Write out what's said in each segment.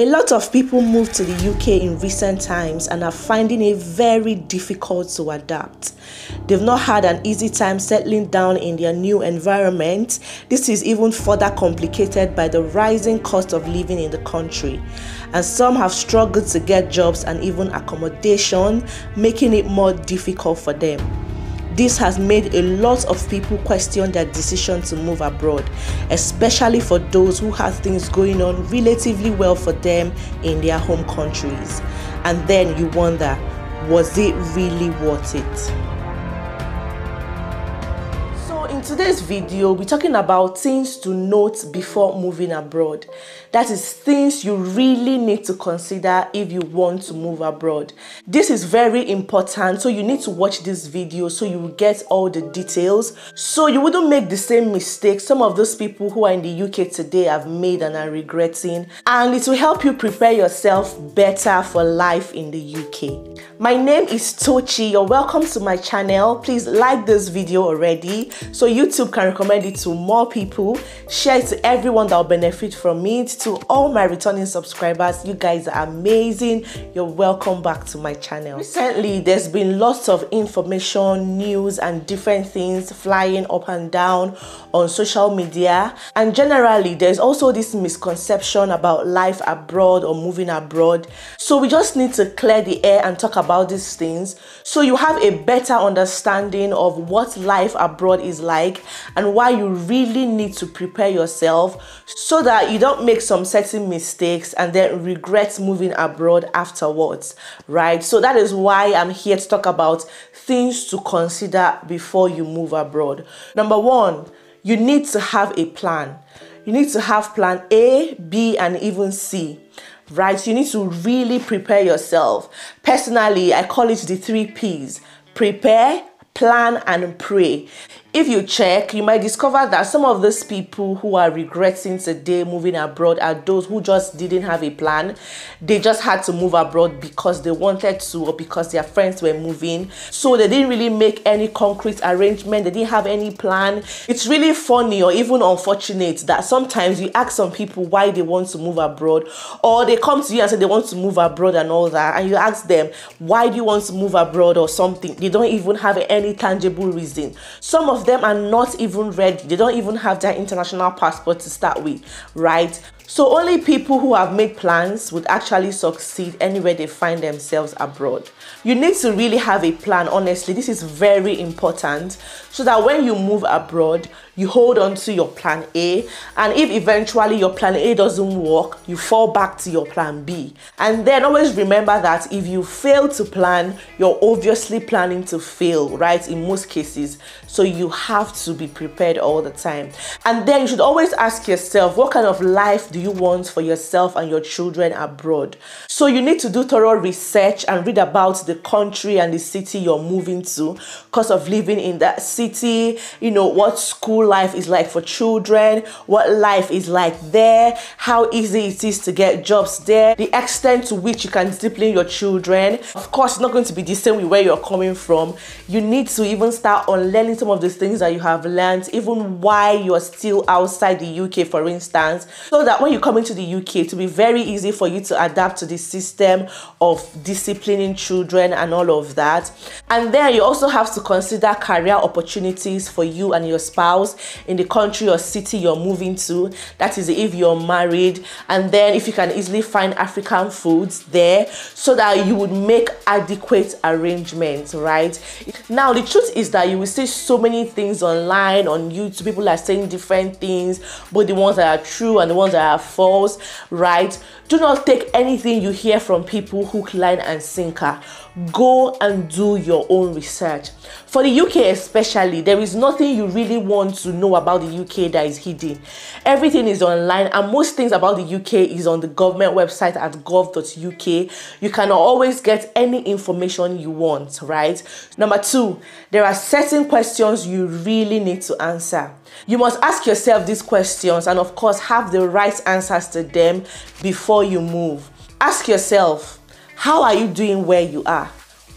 A lot of people moved to the UK in recent times and are finding it very difficult to adapt. They've not had an easy time settling down in their new environment. This is even further complicated by the rising cost of living in the country. And some have struggled to get jobs and even accommodation, making it more difficult for them. This has made a lot of people question their decision to move abroad, especially for those who have things going on relatively well for them in their home countries. And then you wonder, was it really worth it? In today's video, we're talking about things to note before moving abroad. That is things you really need to consider if you want to move abroad. This is very important, so you need to watch this video so you will get all the details. So you wouldn't make the same mistakes some of those people who are in the UK today have made and are regretting. And it will help you prepare yourself better for life in the UK. My name is Tochi. You're welcome to my channel. Please like this video already so YouTube can recommend it to more people. Share it to everyone that will benefit from it. To all my returning subscribers, you guys are amazing. You're welcome back to my channel. Recently, there's been lots of information, news, and different things flying up and down on social media. And generally, there's also this misconception about life abroad or moving abroad. So we just need to clear the air and talk about these things so you have a better understanding of what life abroad is like like and why you really need to prepare yourself so that you don't make some certain mistakes and then regret moving abroad afterwards, right? So that is why I'm here to talk about things to consider before you move abroad. Number one, you need to have a plan. You need to have plan A, B, and even C right? You need to really prepare yourself. Personally, I call it the three P's prepare, plan, and pray. If you check, you might discover that some of those people who are regretting today moving abroad are those who just didn't have a plan. They just had to move abroad because they wanted to or because their friends were moving. So they didn't really make any concrete arrangement, they didn't have any plan. It's really funny or even unfortunate that sometimes you ask some people why they want to move abroad or they come to you and say they want to move abroad and all that, and you ask them, why do you want to move abroad or something? They don't even have any tangible reason. Some of of them are not even ready. They don't even have their international passport to start with, right? So only people who have made plans would actually succeed anywhere they find themselves abroad. You need to really have a plan, honestly. This is very important so that when you move abroad, you hold on to your plan A. And if eventually your plan A doesn't work, you fall back to your plan B. And then always remember that if you fail to plan, you're obviously planning to fail, right? In most cases. So you have to be prepared all the time. And then you should always ask yourself, what kind of life do you want for yourself and your children abroad? So you need to do thorough research and read about the country and the city you're moving to, because of living in that city, you know, what school life is like for children, what life is like there, how easy it is to get jobs there, the extent to which you can discipline your children. Of course, it's not going to be the same with where you're coming from. You need to even start on learning some of the things that you have learned, even while you're still outside the UK, for instance, so that when you come into the UK, to be very easy for you to adapt to the system of disciplining children and all of that. And then you also have to consider career opportunities for you and your spouse in the country or city you're moving to. That is if you're married, and then if you can easily find African foods there so that you would make adequate arrangements, right? Now, the truth is that you will see so many things online on YouTube. People are saying different things, both the ones that are true and the ones that are false, right? Do not take anything you hear from people hook, line, and sinker. Go and do your own research. For the UK, especially, there is nothing you really want to know about the UK that is hidden. Everything is online, and most things about the UK is on the government website at gov.uk. You can always get any information you want, right? Number two, there are certain questions you really need to answer. You must ask yourself these questions and, of course, have the right answers to them before you move. Ask yourself, how are you doing where you are?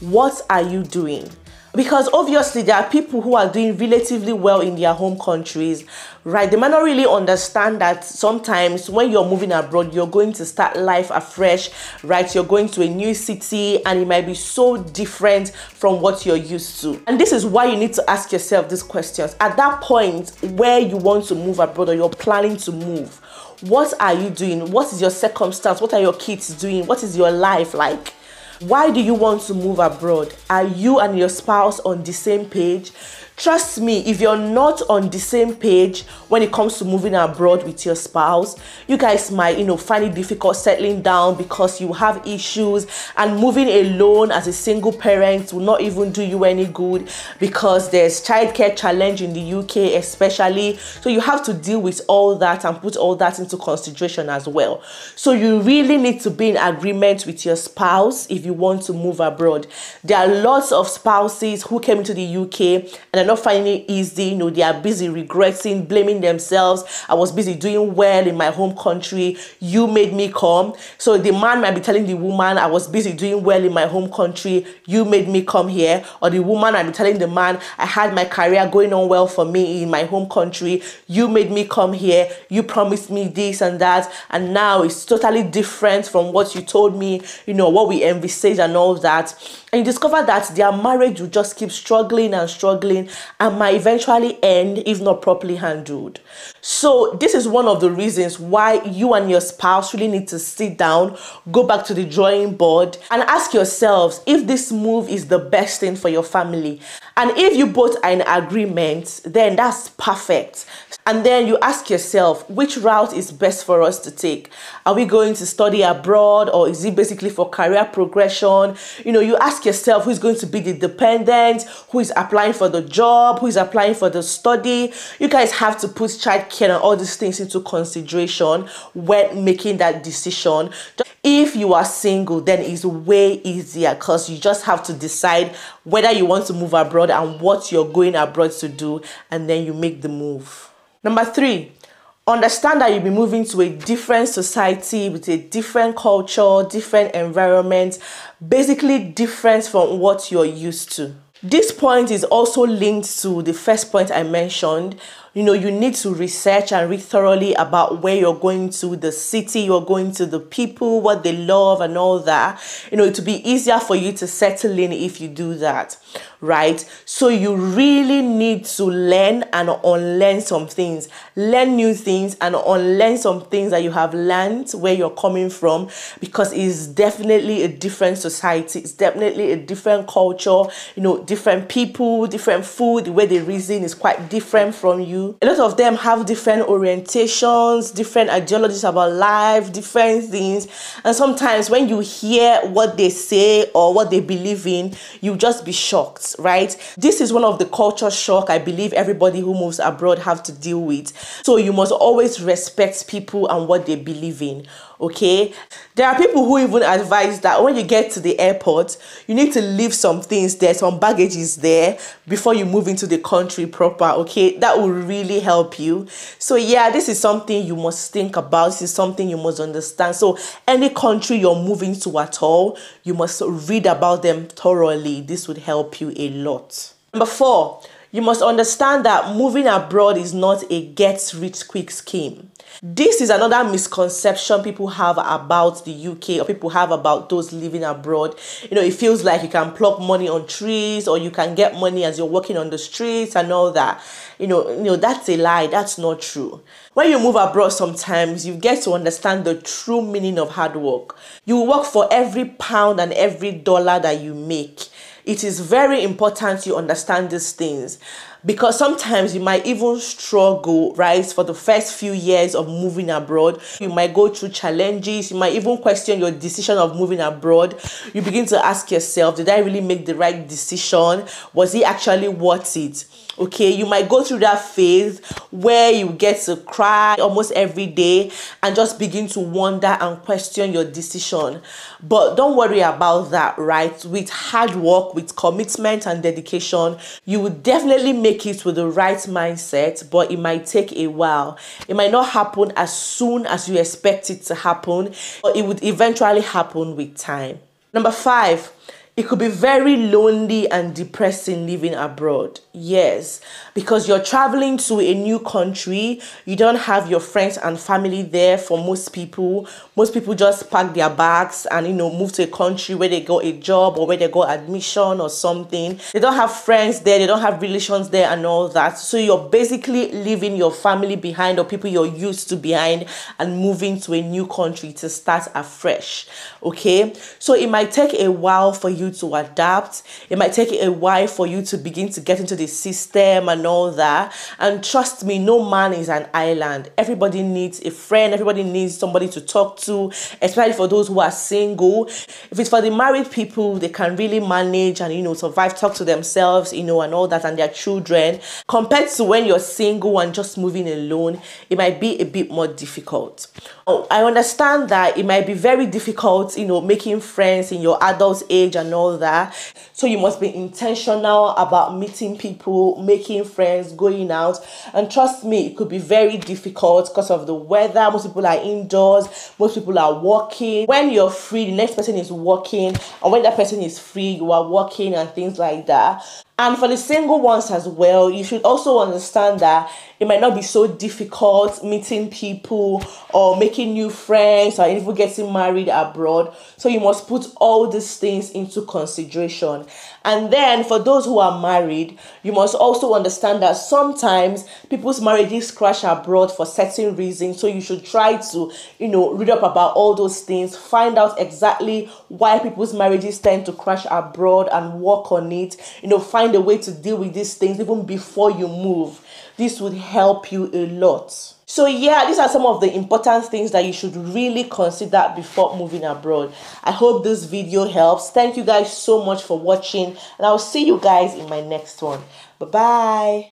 What are you doing? Because obviously there are people who are doing relatively well in their home countries right? They might not really understand that sometimes when you're moving abroad you're going to start life afresh right? You're going to a new city and it might be so different from what you're used to. And this is why you need to ask yourself these questions. At that point where you want to move abroad or you're planning to move what are you doing? What is your circumstance? What are your kids doing? What is your life like why do you want to move abroad? Are you and your spouse on the same page? Trust me, if you're not on the same page when it comes to moving abroad with your spouse, you guys might, you know, find it difficult settling down because you have issues and moving alone as a single parent will not even do you any good because there's childcare challenge in the UK especially. So you have to deal with all that and put all that into consideration as well. So you really need to be in agreement with your spouse if you want to move abroad. There are lots of spouses who came to the UK and they're not finding it easy. You know, they are busy regretting, blaming themselves. I was busy doing well in my home country. You made me come. So the man might be telling the woman, I was busy doing well in my home country. You made me come here. Or the woman might be telling the man, I had my career going on well for me in my home country. You made me come here. You promised me this and that. And now it's totally different from what you told me, you know, what we envisaged and all that. And you discover that their marriage will just keep struggling and struggling and might eventually end if not properly handled. So, this is one of the reasons why you and your spouse really need to sit down, go back to the drawing board, and ask yourselves if this move is the best thing for your family. And if you both are in agreement, then that's perfect. And then you ask yourself, which route is best for us to take? Are we going to study abroad or is it basically for career progression? You know, you ask yourself who's going to be the dependent, who is applying for the job, who is applying for the study. You guys have to put childcare and all these things into consideration when making that decision. If you are single, then it's way easier because you just have to decide whether you want to move abroad and what you're going abroad to do, and then you make the move. Number three, understand that you'll be moving to a different society with a different culture, different environment, basically different from what you're used to. This point is also linked to the first point I mentioned. You know, you need to research and read thoroughly about where you're going to, the city you're going to, the people, what they love, and all that. You know, it will be easier for you to settle in if you do that right? So you really need to learn and unlearn some things, learn new things and unlearn some things that you have learned where you're coming from because it's definitely a different society, it's definitely a different culture, you know, different people, different food, the way they reason is quite different from you. A lot of them have different orientations, different ideologies about life, different things, and sometimes when you hear what they say or what they believe in, you just be shocked right? This is one of the culture shock I believe everybody who moves abroad have to deal with. So you must always respect people and what they believe in, okay? There are people who even advise that when you get to the airport, you need to leave some things there, some baggages there before you move into the country proper, okay? That will really help you. So yeah, this is something you must think about. This is something you must understand. So any country you're moving to at all, you must read about them thoroughly. This would help you a lot. Number four, you must understand that moving abroad is not a get rich quick scheme. This is another misconception people have about the UK or people have about those living abroad. You know, it feels like you can pluck money on trees or you can get money as you're walking on the streets and all that. You know, you know that's a lie. That's not true. When you move abroad sometimes you get to understand the true meaning of hard work. You work for every pound and every dollar that you make it is very important you understand these things because sometimes you might even struggle, right, for the first few years of moving abroad. You might go through challenges, you might even question your decision of moving abroad. You begin to ask yourself, did I really make the right decision? Was it actually worth it? okay you might go through that phase where you get to cry almost every day and just begin to wonder and question your decision but don't worry about that right with hard work with commitment and dedication you will definitely make it with the right mindset but it might take a while. It might not happen as soon as you expect it to happen but it would eventually happen with time. Number five it could be very lonely and depressing living abroad. Yes, because you're traveling to a new country, you don't have your friends and family there for most people. Most people just pack their bags and you know move to a country where they got a job or where they got admission or something. They don't have friends there, they don't have relations there and all that. So you're basically leaving your family behind or people you're used to behind and moving to a new country to start afresh. Okay, so it might take a while for you you to adapt. It might take a while for you to begin to get into the system and all that. And trust me, no man is an island. Everybody needs a friend, everybody needs somebody to talk to, especially for those who are single. If it's for the married people, they can really manage and you know survive, talk to themselves, you know, and all that, and their children. Compared to when you're single and just moving alone, it might be a bit more difficult. Oh, I understand that it might be very difficult, you know, making friends in your adult age and all that. So you must be intentional about meeting people, making friends, going out. And trust me, it could be very difficult because of the weather. Most people are indoors, most people are working. When you're free, the next person is working, and when that person is free, you are working and things like that. And for the single ones as well, you should also understand that it might not be so difficult meeting people or making new friends or even getting married abroad. So you must put all these things into consideration. And then for those who are married, you must also understand that sometimes people's marriages crash abroad for certain reasons. So you should try to, you know, read up about all those things, find out exactly why people's marriages tend to crash abroad and work on it. You know, find a way to deal with these things even before you move. This would help you a lot. So, yeah, these are some of the important things that you should really consider before moving abroad. I hope this video helps. Thank you guys so much for watching, and I'll see you guys in my next one. Bye bye.